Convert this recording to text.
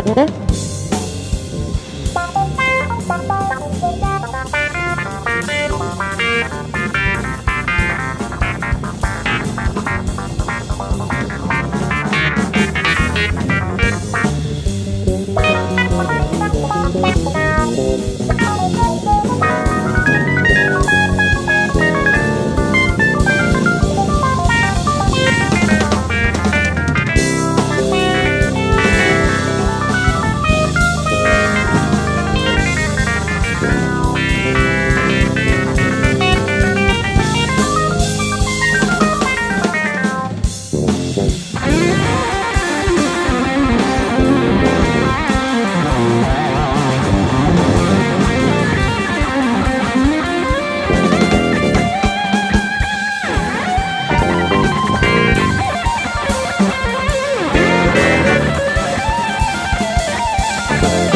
Thank Bye.